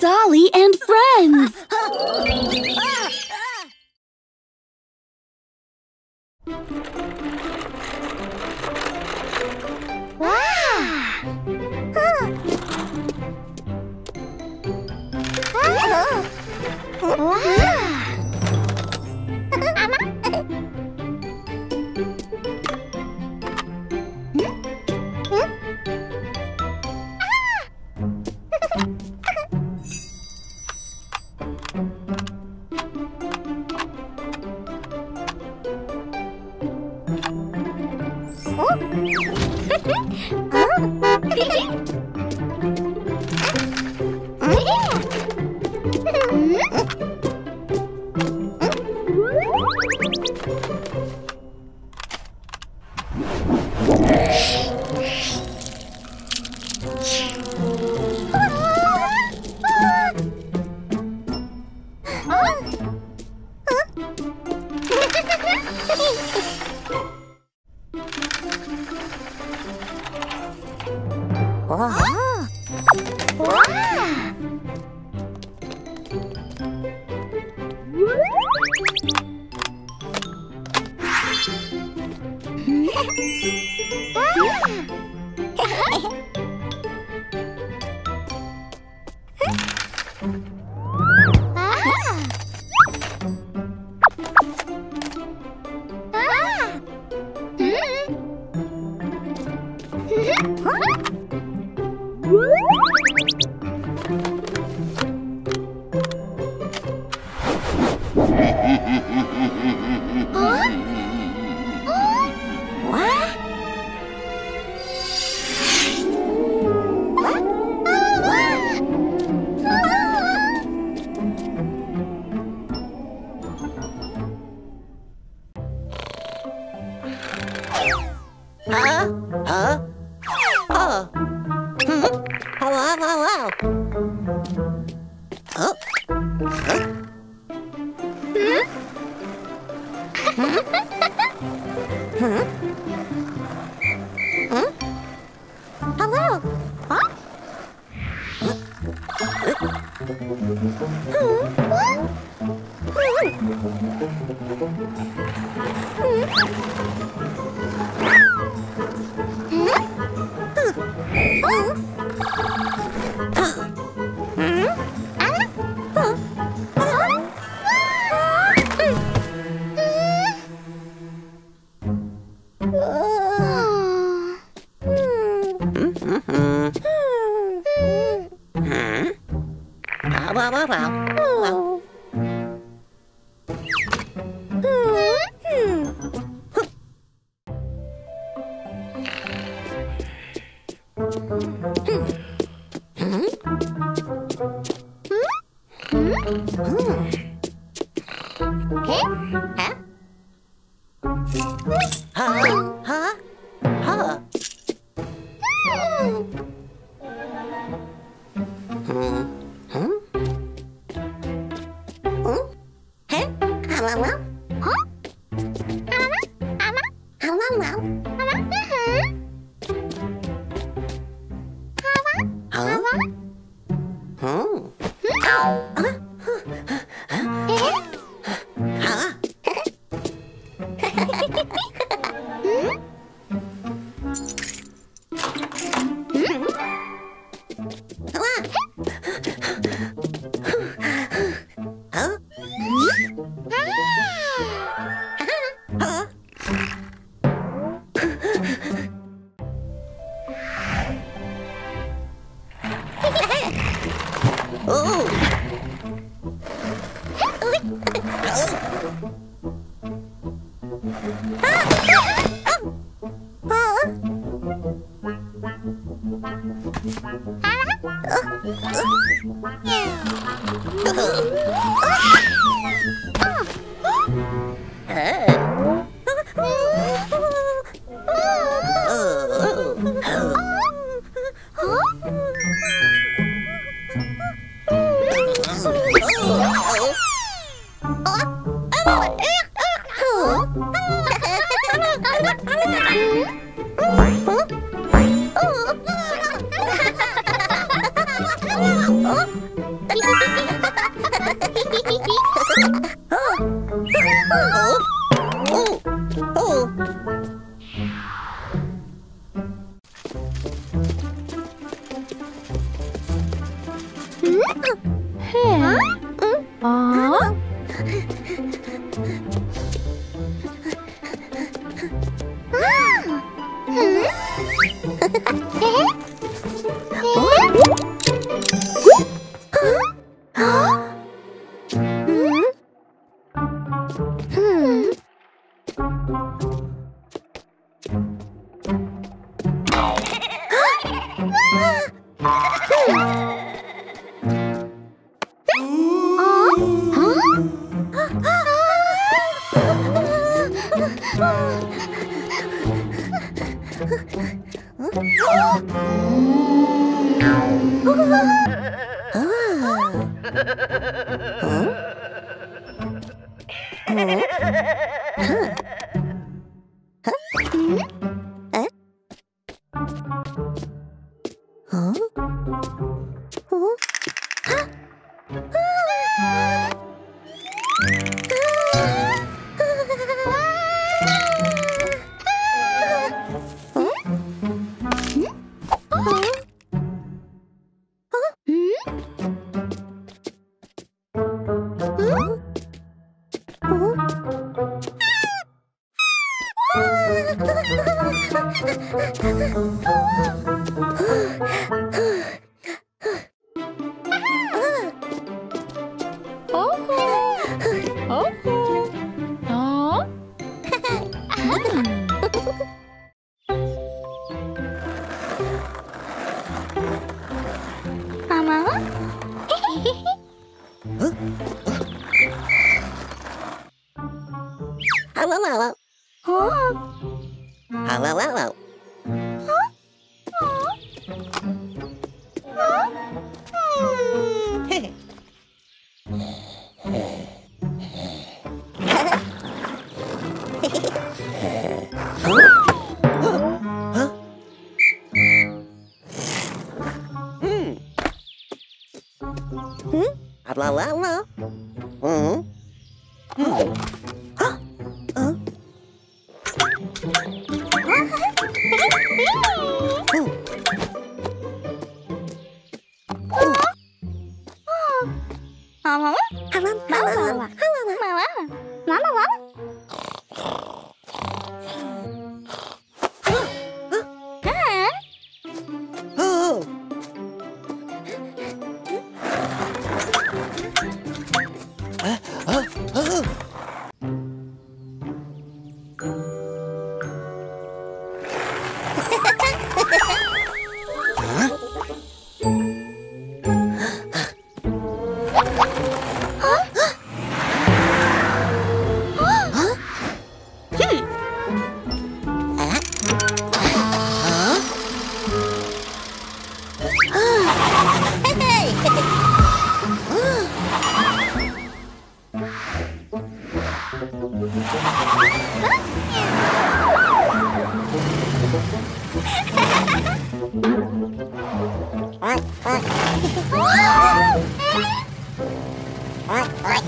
Dolly and friends! Hum? Hum? blah, blah, blah. Huh? Ừ. Hehehehe Ah! Hello, hello, hello. La la la. ママは？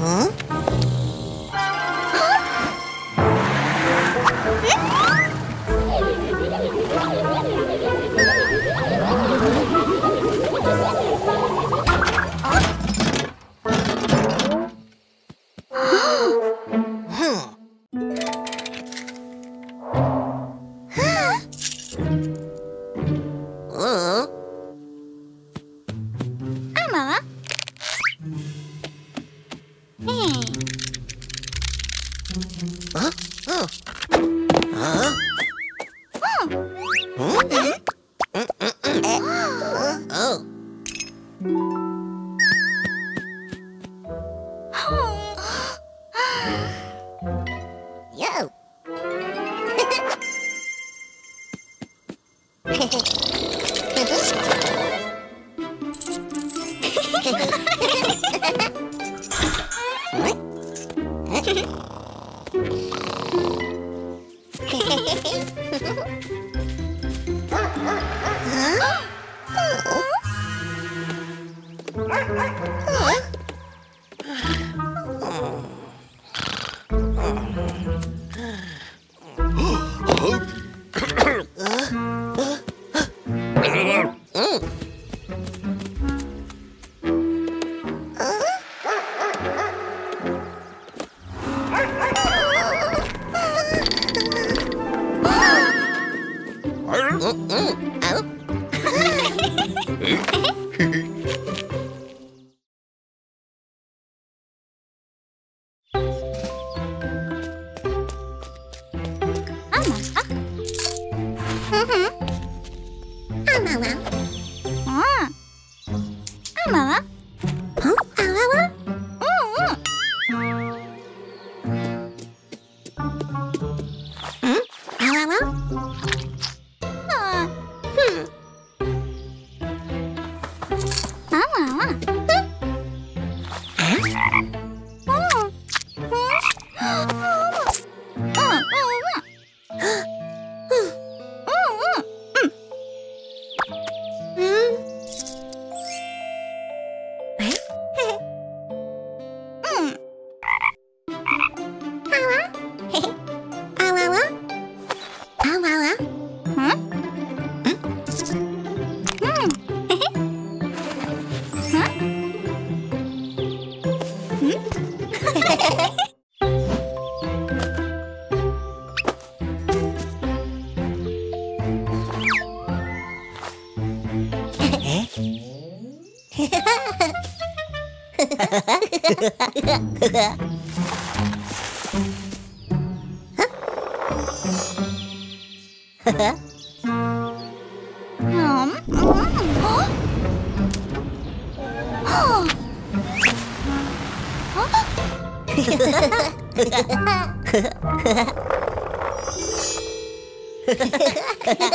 Huh? Hmm. Huh? like, like, Oh, well. Ha ha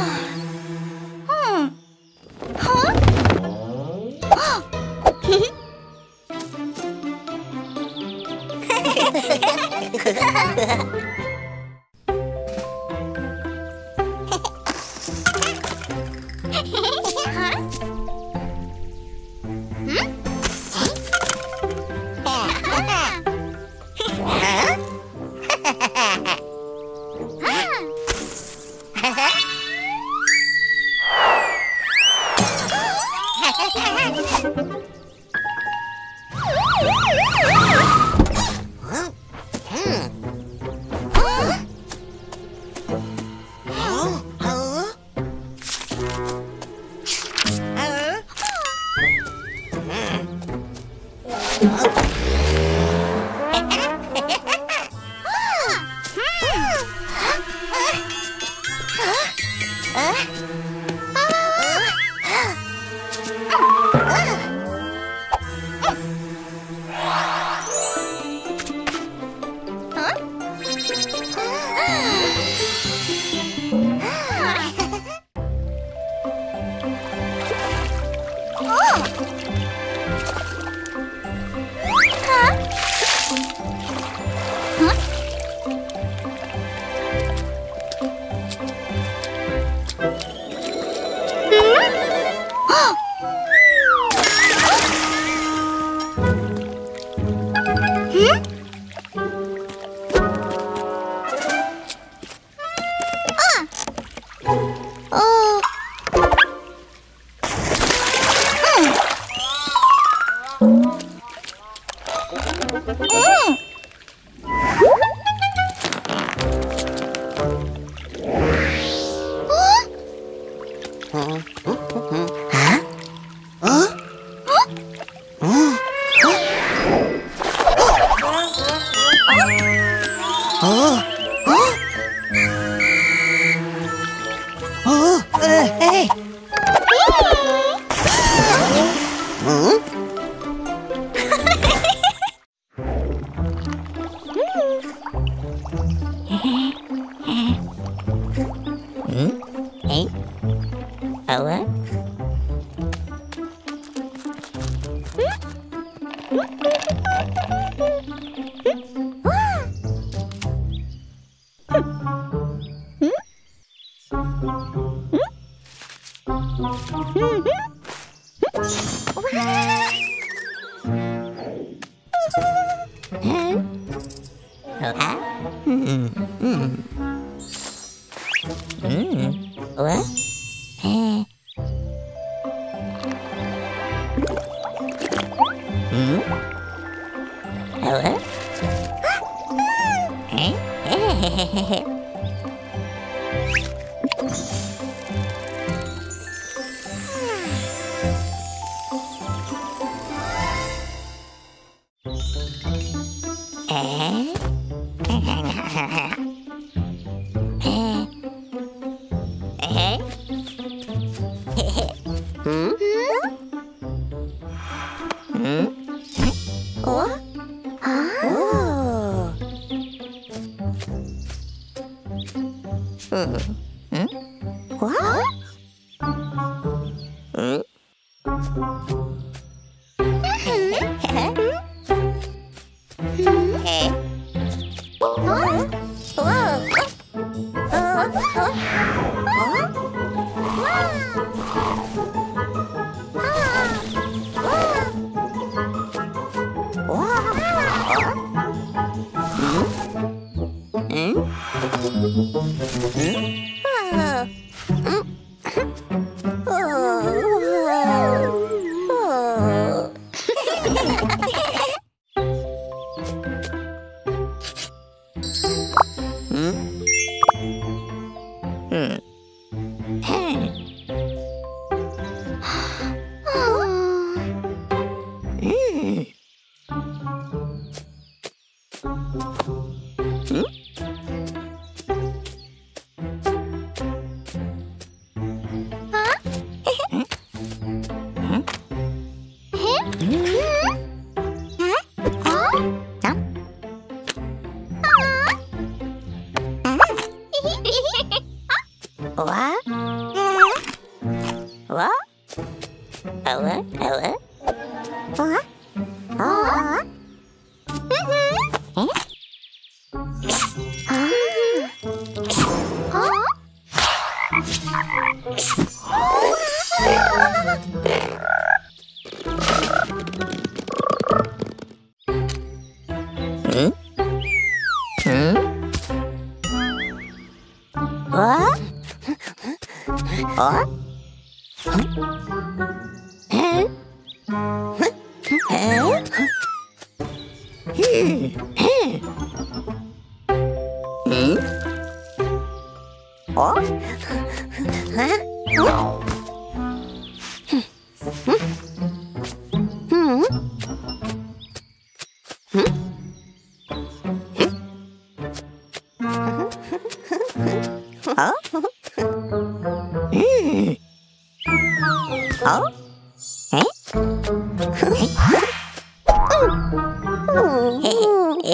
ha. Hã? Hã? Hã? Uau! 嗯？嗯？啊啊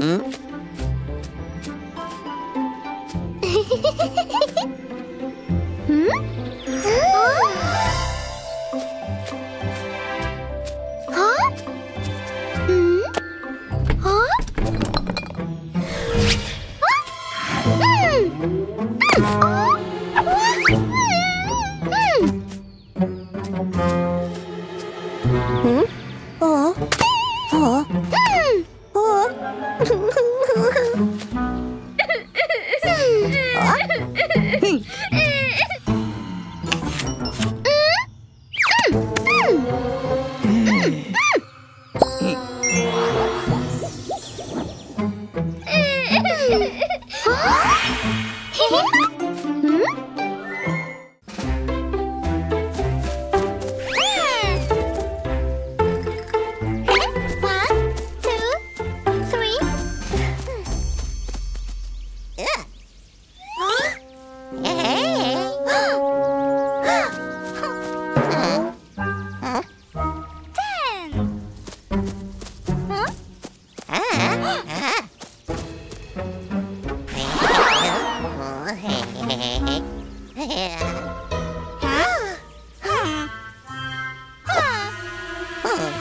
Hmm? Huh.